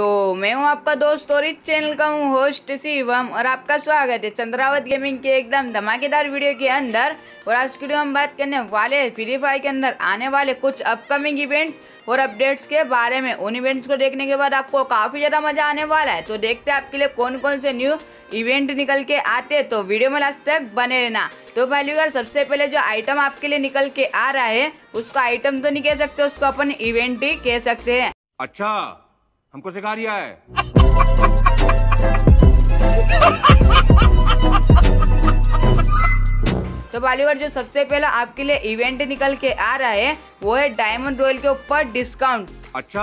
तो मैं हूँ आपका दोस्त और इस चैनल का हूँ होस्ट शिवम और आपका स्वागत है चंद्रावत गेमिंग के एकदम धमाकेदार वीडियो के अंदर। और आज की वीडियो हम बात करने वाले फ्री फायर के अंदर आने वाले कुछ अपकमिंग इवेंट्स और अपडेट्स के बारे में। उन इवेंट्स को देखने के बाद आपको काफ़ी ज़्यादा मज़ा आने वाला है। तो देखते हैं आपके लिए कौन कौन से न्यू इवेंट निकल के आते तो वीडियो में लास्ट तक बने रहना। तो पहली अगर सबसे पहले जो आइटम आपके लिए निकल के आ रहा है, उसको आइटम तो नहीं कह सकते, उसको अपन इवेंट ही कह सकते हैं। अच्छा। हमको सिखा रिया है। तो बॉलीवुड जो सबसे पहला आपके लिए इवेंट निकल के आ रहा है वो है डायमंड रॉयल के ऊपर डिस्काउंट अच्छा।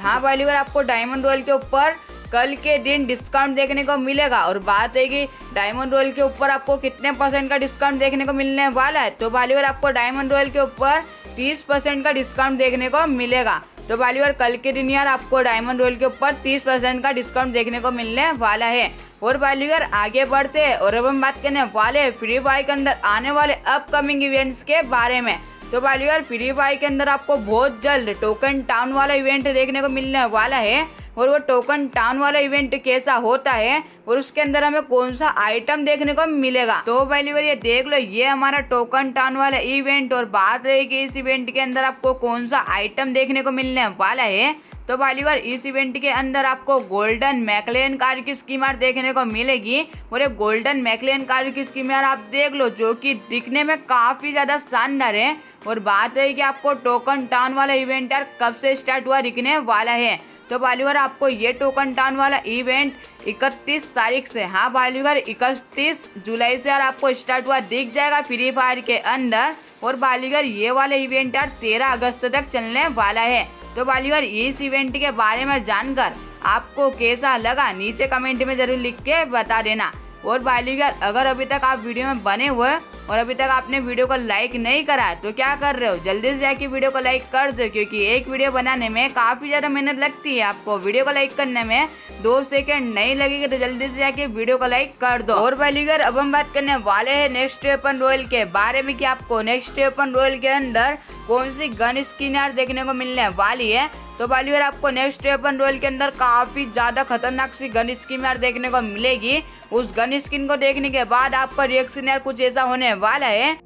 हाँ बॉलीवुड आपको डायमंड रॉयल के ऊपर कल के दिन डिस्काउंट देखने को मिलेगा। और बात है कि डायमंड रॉयल के ऊपर आपको कितने परसेंट का डिस्काउंट देखने को मिलने वाला है? तो बॉलीवुड आपको डायमंड रॉयल के ऊपर तीस परसेंट का डिस्काउंट देखने को मिलेगा। तो वाली और कल के दिन यार आपको डायमंड रोल के ऊपर तीस परसेंट का डिस्काउंट देखने को मिलने वाला है। और वाली यार आगे बढ़ते हैं और अब हम बात करने वाले फ्री फायर के अंदर आने वाले अपकमिंग इवेंट्स के बारे में। तो वाली यार फ्री फायर के अंदर आपको बहुत जल्द टोकन टाउन वाला इवेंट देखने को मिलने वाला है। और वो टोकन टाउन वाला इवेंट कैसा होता है, और उसके अंदर हमें कौन सा आइटम देखने को मिलेगा? तो पहली बार ये देख लो, ये हमारा टोकन टाउन वाला इवेंट और बात रहेगी इस इवेंट के अंदर आपको कौन सा आइटम देखने को मिलने वाला है। तो बालीवर इस इवेंट के अंदर आपको गोल्डन मैकलेन कार की स्कीमर देखने को मिलेगी। और ये गोल्डन मैकलेन कार की स्कीमर आप देख लो, जो कि दिखने में काफ़ी ज़्यादा शानदार है। और बात है कि आपको टोकन टाउन वाला इवेंट यार कब से स्टार्ट हुआ दिखने वाला है। तो बालीवर आपको ये टोकन टाउन वाला इवेंट 31 तारीख से हाँ बालीवर 31 जुलाई से यार आपको स्टार्ट हुआ दिख जाएगा फ्री फायर के अंदर। और बालीगर ये वाला इवेंट यार 13 अगस्त तक चलने वाला है। तो बालीवर इस इवेंट के बारे में जानकर आपको कैसा लगा, नीचे कमेंट में ज़रूर लिख के बता देना। और बालीगर अगर अभी तक आप वीडियो में बने हुए और अभी तक आपने वीडियो को लाइक नहीं करा तो क्या कर रहे हो? जल्दी से जाके वीडियो को लाइक कर दो, क्योंकि एक वीडियो बनाने में काफ़ी ज़्यादा मेहनत लगती है आपको। वीडियो को लाइक करने में दो सेकेंड नहीं लगेगी तो जल्दी से जाके वीडियो को लाइक कर दो। और पहली बार अब हम बात करने वाले हैं नेक्स्ट वेपन रॉयल के बारे में कि आपको नेक्स्ट वेपन रॉयल के अंदर कौन सी गन स्किन यार देखने को मिलने वाली है। तो बालीवर आपको नेक्स्ट वेपन रॉयल के अंदर काफ़ी ज़्यादा खतरनाक सी गन स्किन यार देखने को मिलेगी। उस गन स्किन को देखने के बाद आपका रिएक्शन यार कुछ ऐसा होने वाला है।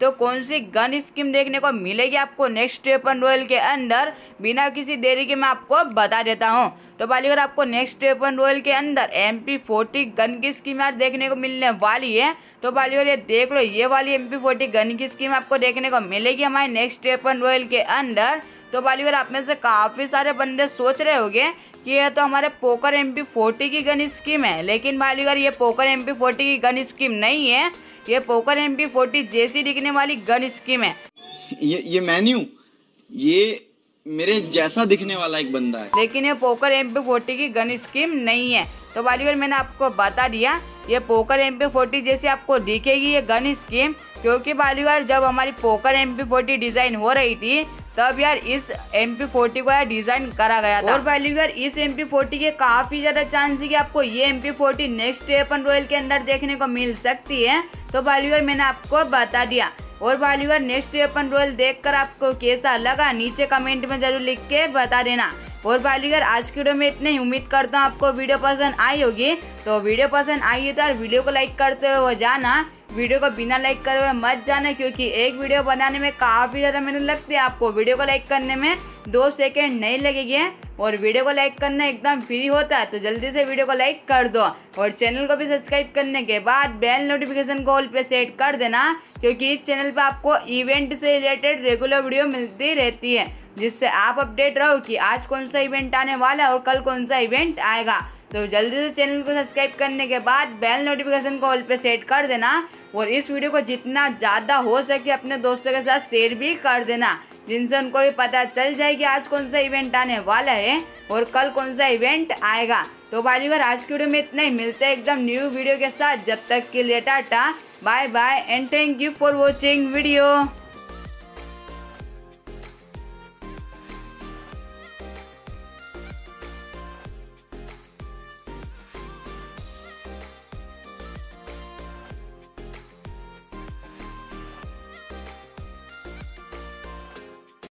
तो कौन सी गन स्कीम देखने को मिलेगी आपको नेक्स्ट वेपन रॉयल के अंदर? बिना किसी देरी के मैं आपको बता देता हूँ। तो बालीगर आपको नेक्स्ट वेपन रॉयल के अंदर एम पी फोर्टी गन की स्कीम यार देखने को मिलने वाली है तो बालीगर ये देख लो, ये वाली एम पी फोर्टी गन की स्कीम आपको देखने को मिलेगी हमारे नेक्स्ट वेपन रॉयल के अंदर। तो बालीगर आप में से काफ़ी सारे बंदे सोच रहे होंगे कि ये तो हमारे पोकर एम पी फोर्टी की गन स्कीम है, लेकिन बालीगर ये पोकर एम पी फोर्टी की गन स्कीम नहीं है, ये पोकर एम पी फोर्टी जैसी दिखने वाली गन स्कीम है। ये ये मेन्यू ये मेरे जैसा दिखने वाला एक बंदा है। लेकिन ये पोकर एम पी फोर्टी की गन स्कीम नहीं है। तो बालीवर मैंने आपको बता दिया, ये पोकर एम पी जैसी आपको दिखेगी ये गन स्कीम, क्योंकि बालीवर जब हमारी poker M P forty design हो रही थी, तब यार इस एम पी फोर्टी को यार डिज़ाइन करा गया था। और यार इस एम पी फोर्टी के काफ़ी ज़्यादा चांस है कि आपको ये M P forty next weapon royal के अंदर देखने को मिल सकती है। तो बालीवर मैंने आपको बता दिया। और बालीवर नेक्स्ट अपन रोल देखकर आपको कैसा लगा, नीचे कमेंट में ज़रूर लिख के बता देना। और बालीगर आज की वीडियो में इतने उम्मीद करता हूँ आपको वीडियो पसंद आई होगी। तो वीडियो पसंद आई है तो वीडियो को लाइक करते हुए जाना। वीडियो को बिना लाइक करे हुए मत जाना, क्योंकि एक वीडियो बनाने में काफ़ी ज़्यादा मेहनत लगती है आपको। वीडियो को लाइक करने में दो सेकेंड नहीं लगेगी और वीडियो को लाइक करना एकदम फ्री होता है तो जल्दी से वीडियो को लाइक कर दो। और चैनल को भी सब्सक्राइब करने के बाद बेल नोटिफिकेशन को ऑल पे सेट कर देना, क्योंकि इस चैनल पे आपको इवेंट से रिलेटेड रेगुलर वीडियो मिलती रहती है, जिससे आप अपडेट रहो कि आज कौन सा इवेंट आने वाला है और कल कौन सा इवेंट आएगा। तो जल्दी से चैनल को सब्सक्राइब करने के बाद बेल नोटिफिकेशन को ऑल पे सेट कर देना और इस वीडियो को जितना ज़्यादा हो सके अपने दोस्तों के साथ शेयर भी कर देना, जिनसे उनको भी पता चल जाए कि आज कौन सा इवेंट आने वाला है और कल कौन सा इवेंट आएगा। तो बालीगर आज की वीडियो में इतना ही। मिलते हैं एकदम न्यू वीडियो के साथ। जब तक के लिए tata bye bye and thank you for watching video